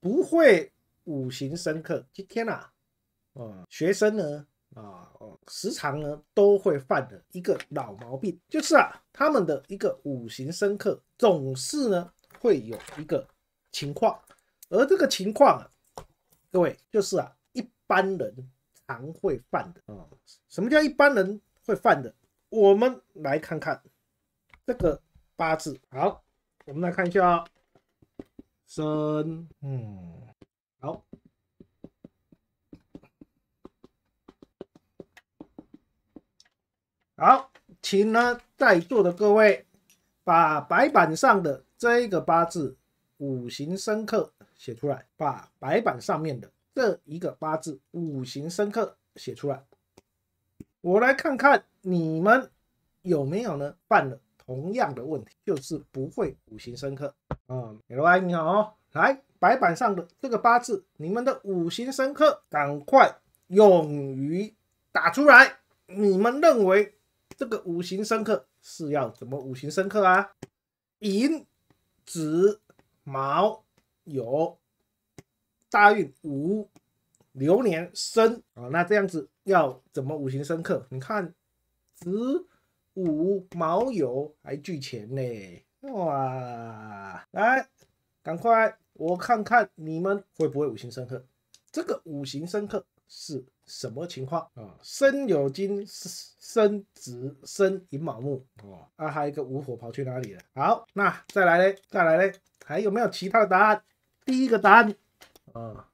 不会五行生克。今天啊，啊，学生呢啊，时常呢都会犯的一个老毛病，就是啊，他们的一个五行生克总是呢会有一个情况，而这个情况啊，各位就是啊，一般人常会犯的啊。什么叫一般人会犯的？我们来看看这个八字。好，我们来看一下，生，嗯，好，好，请呢在座的各位把白板上的这一个八字五行生克写出来，把白板上面的这一个八字五行生克写出来。我来看看你们有没有呢？犯了同样的问题，就是不会五行生克啊。L I 你好哦，来白板上的这个八字，你们的五行生克，赶快勇于打出来。你们认为这个五行生克是要怎么五行生克啊？寅、子、卯、酉、大运、午。流年生啊，那这样子要怎么五行生克？你看子午卯酉还聚钱呢，哇！来，赶快我看看你们会不会五行生克？这个五行生克是什么情况啊？生有金，生子，生寅卯木哦，啊，还有一个午火跑去哪里了？好，那再来嘞，再来嘞，还有没有其他的答案？第一个答案啊。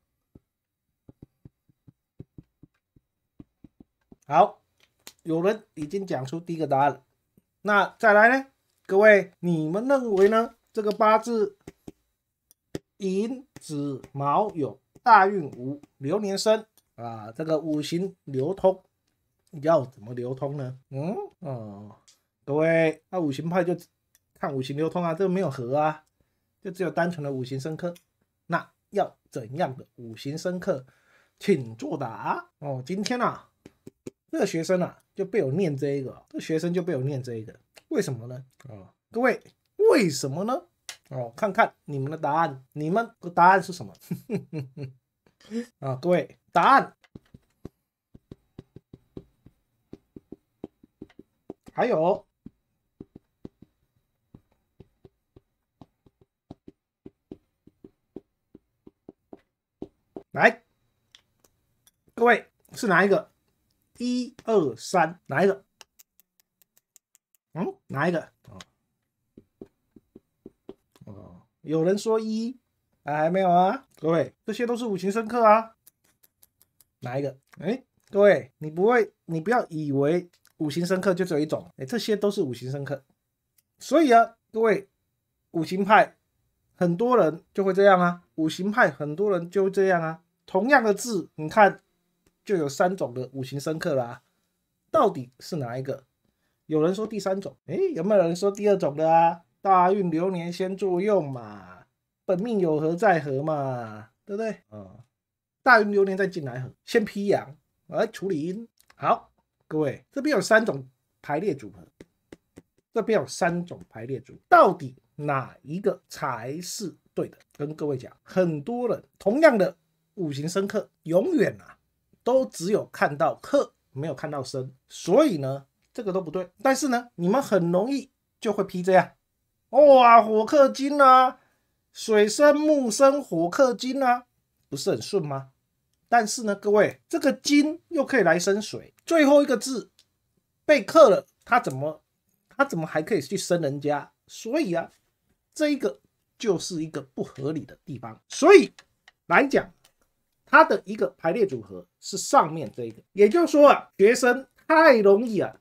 好，有人已经讲出第一个答案了。那再来呢？各位，你们认为呢？这个八字寅子卯酉大运无流年生啊，这个五行流通要怎么流通呢？嗯哦，各位，那五行派就看五行流通啊，这个没有合啊，就只有单纯的五行生克。那要怎样的五行生克？请作答哦。今天啊。这个学生啊，就被我念这一个，这学生就被我念这一个，为什么呢？啊，各位，为什么呢？哦，看看你们的答案，你们的答案是什么？啊，各位，答案还有，来，各位是哪一个？一二三，哪一个？嗯，哪一个？哦哦，有人说一，还没有啊？各位，这些都是五行生克啊。哪一个？哎，各位，你不会，你不要以为五行生克就只有一种，哎，这些都是五行生克。所以啊，各位，五行派很多人就会这样啊，五行派很多人就会这样啊。同样的字，你看。就有三种的五行生克啦，到底是哪一个？有人说第三种，哎，有没有人说第二种的啊？大运流年先作用嘛，本命有合再合嘛，对不对？啊，大运流年再进来合，先批阳来处理阴。好，各位这边有三种排列组合，这边有三种排列组，到底哪一个才是对的？跟各位讲，很多人同样的五行生克，永远啊。都只有看到克，没有看到生，所以呢，这个都不对。但是呢，你们很容易就会批这样，哇，火克金啊，水生木生火克金啊，不是很顺吗？但是呢，各位，这个金又可以来生水，最后一个字被克了，它怎么，它怎么还可以去生人家？所以啊，这一个就是一个不合理的地方。所以来讲。它的一个排列组合是上面这一个，也就是说啊，学生太容易啊，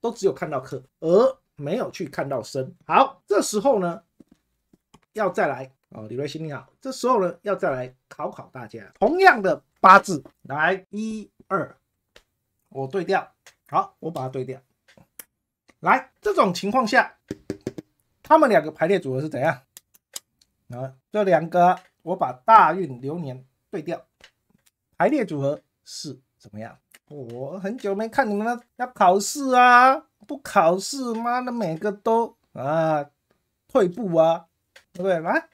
都只有看到课，而没有去看到生。好，这时候呢，要再来哦，李瑞新你好，这时候呢，要再来考考大家，同样的八字，来一二，我对调，好，我把它对调。来，这种情况下，他们两个排列组合是怎样？啊，这两个我把大运流年对调。排列组合是怎么样？我很久没看你们了，要考试啊？不考试，妈的，每个都啊退步啊，对不对？来，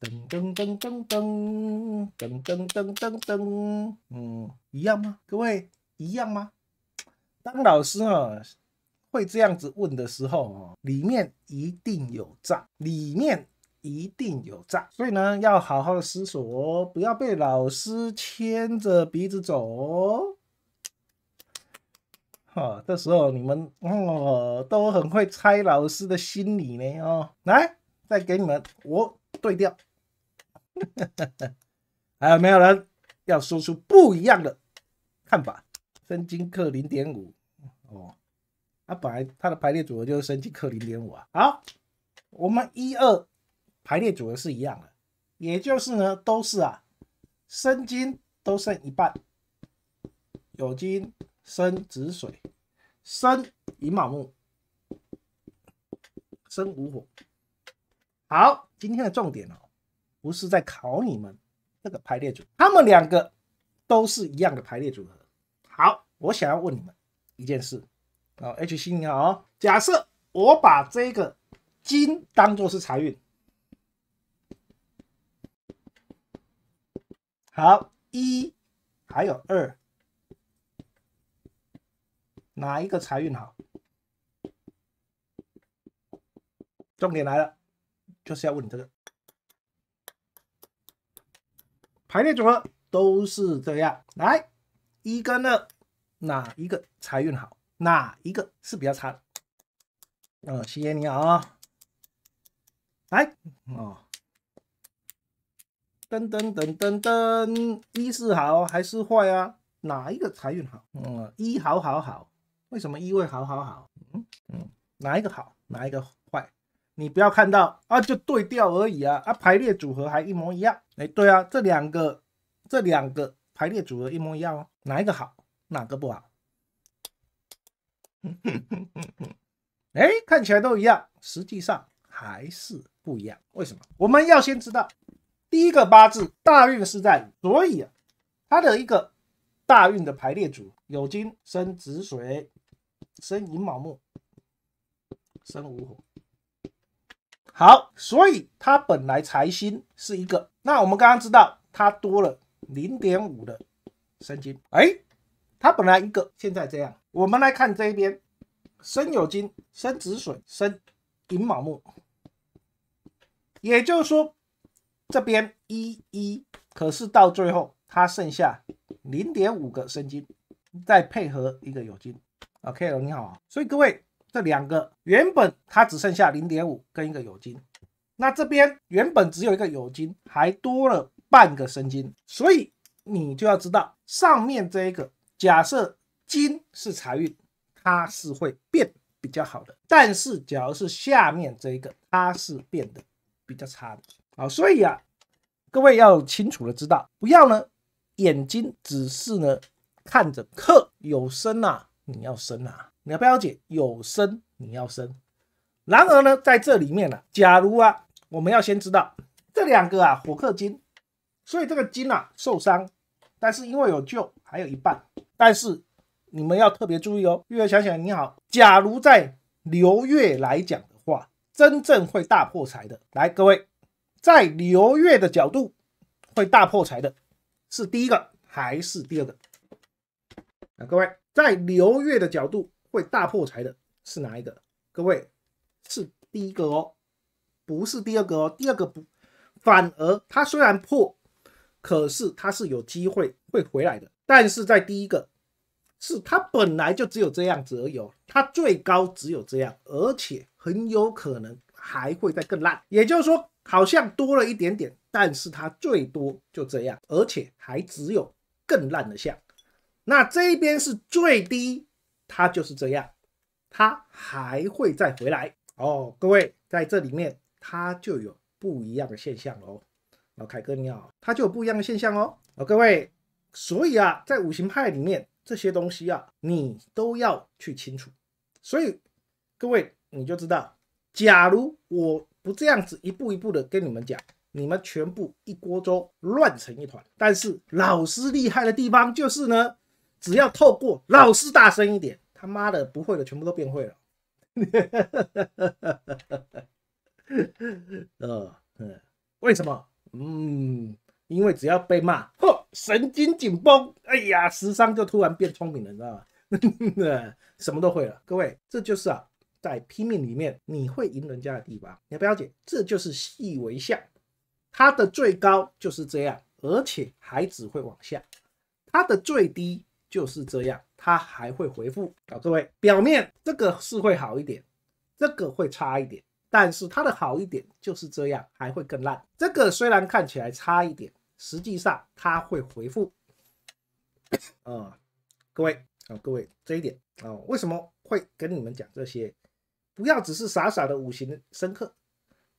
噔噔噔噔噔噔噔噔噔噔，嗯，一样吗？各位一样吗？当老师啊，会这样子问的时候啊，里面一定有诈，里面一定有诈，所以呢，要好好的思索哦，不要被老师牵着鼻子走。哈，这时候你们哦都很会猜老师的心理呢哦，来，再给你们我对调。还有没有人要说出不一样的看法？升金克零点五哦，它本来它的排列组合就是升金克零点五啊。好，我们一二排列组合是一样的，也就是呢都是啊生金都剩一半，有金生子水，生寅卯木，生午火。好，今天的重点哦。不是在考你们这个排列组，他们两个都是一样的排列组合。好，我想要问你们一件事哦，H 星你好哦，假设我把这个金当做是财运，好，一还有二，哪一个财运好？重点来了，就是要问你这个。排列组合都是这样，来一跟二，哪一个财运好？哪一个是比较差的？哦，谢谢你啊！来哦，噔噔噔噔噔，一是好还是坏啊？哪一个财运好？嗯，一好好好，为什么一会好好好？嗯嗯，哪一个好？哪一个坏？你不要看到啊，就对调而已啊，啊，排列组合还一模一样。哎，对啊，这两个这两个排列组合一模一样哦，哪一个好，哪个不好？哎，看起来都一样，实际上还是不一样。为什么？我们要先知道，第一个八字大运是在，所以啊，它的一个大运的排列组有金生子水，生寅卯木，生午火。好，所以它本来财星是一个，那我们刚刚知道它多了零点五的生金，哎，它本来一个，现在这样，我们来看这一边，生有金，生子水，生寅卯木，也就是说这边一一，可是到最后它剩下零点五个生金，再配合一个有金，OK 了，你好，所以各位。这两个原本它只剩下零点五跟一个有金，那这边原本只有一个有金，还多了半个生金，所以你就要知道上面这一个假设金是财运，它是会变比较好的，但是假如是下面这一个，它是变得比较差的。好，所以啊，各位要清楚的知道，不要呢眼睛只是呢看着克有生啊，你要生啊。你要不要解？有生你要生。然而呢，在这里面呢，假如啊，我们要先知道这两个啊，火克金，所以这个金啊受伤，但是因为有救，还有一半。但是你们要特别注意哦，月儿想想你好，假如在流月来讲的话，真正会大破财的，来各位，在流月的角度会大破财的是第一个还是第二个？啊，各位在流月的角度。会大破财的是哪一个？各位是第一个哦，不是第二个哦。第二个不，反而它虽然破，可是它是有机会会回来的。但是在第一个，是它本来就只有这样子而已，它最高只有这样，而且很有可能还会再更烂。也就是说，好像多了一点点，但是它最多就这样，而且还只有更烂的相。那这边是最低。它就是这样，它还会再回来哦。各位在这里面，它就有不一样的现象哦。老凯哥你好，它就有不一样的现象哦。哦，各位，所以啊，在五行派里面，这些东西啊，你都要去清楚。所以各位你就知道，假如我不这样子一步一步的跟你们讲，你们全部一锅粥乱成一团。但是老师厉害的地方就是呢。只要透过老师大声一点，他妈的不会的全部都变会了。呃，嗯，为什么？嗯，因为只要被骂，嚯，神经紧绷，哎呀，时商就突然变聪明了，你知道吗？什么都会了。各位，这就是啊，在拼命里面你会赢人家的地方，你要不要解？这就是细微项，它的最高就是这样，而且还只会往下，它的最低就是这样，它还会回复啊。各位，表面这个是会好一点，这个会差一点。但是它的好一点就是这样，还会更烂。这个虽然看起来差一点，实际上它会回复。啊，各位啊，各位这一点啊，为什么会跟你们讲这些？不要只是傻傻的五行深刻，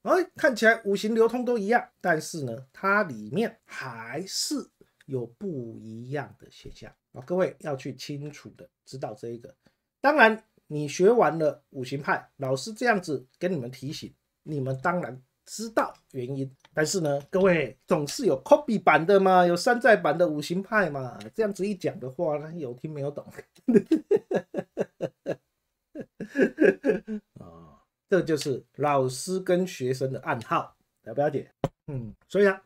哎，看起来五行流通都一样，但是呢，它里面还是有不一样的现象啊。各位要去清楚的知道这一个，当然。你学完了五行派，老师这样子跟你们提醒，你们当然知道原因。但是呢，各位总是有 copy 版的嘛，有山寨版的五行派嘛。这样子一讲的话，呢，有听没有懂？这就是老师跟学生的暗号，了不了解？嗯，所以啊，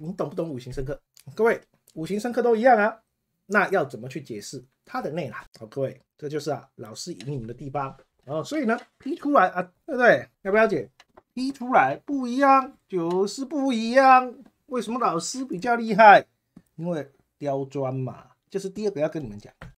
你懂不懂五行深刻？各位，五行深刻都一样啊。那要怎么去解释它的内涵？好，各位，这就是啊老师引你们的地方哦。所以呢，批出来啊，对不对？要不要解？批出来不一样，就是不一样。为什么老师比较厉害？因为刁钻嘛，就是第二个要跟你们讲。